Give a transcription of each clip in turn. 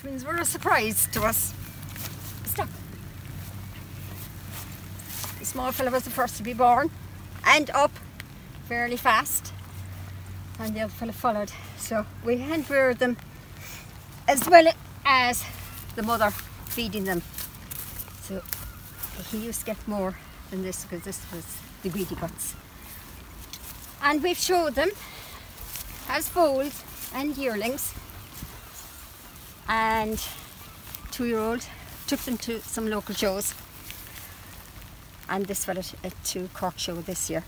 Twins were a surprise to us. Stop. The small fella was the first to be born and up fairly fast and the other fella followed. So we hand reared them as well as the mother feeding them. So he used to get more than this because this was the greedy guts. And we've showed them as foals and yearlings and two-year-old took them to some local shows and this fella uh, to Cork show this year.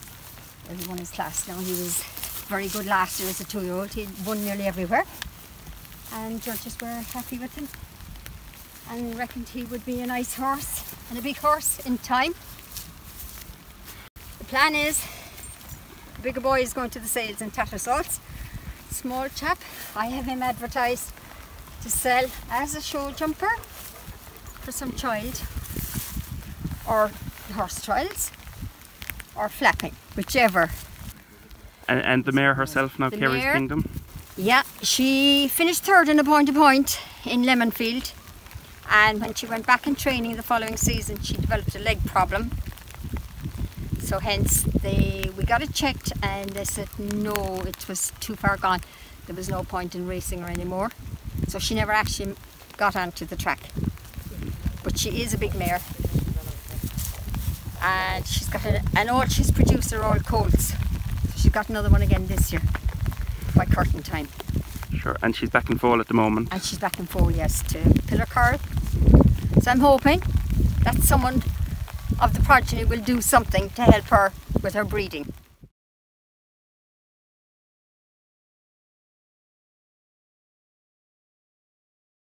He won his class now. He was very good last year as a two-year-old. He won nearly everywhere and judges were happy with him and reckoned he would be a nice horse and a big horse in time. The plan is the bigger boy is going to the sales in Tattersalls. Small chap, I have him advertised to sell as a show jumper for some child or horse trials or flapping, whichever. And, and the mare herself now, The Kerry's mare? Kingdom. Yeah, she finished third in a point to point in Lemonfield and when she went back in training the following season she developed a leg problem so hence they we got it checked and they said no it was too far gone there was no point in racing her anymore so she never actually got onto the track but she is a big mare and she's got a, and all she's produced are all colts so she's got another one again this year by curtain time Sure. And she's back in fall at the moment. and she's back and forth, yes, to Pillar Carl. So I'm hoping that someone of the progeny will do something to help her with her breeding.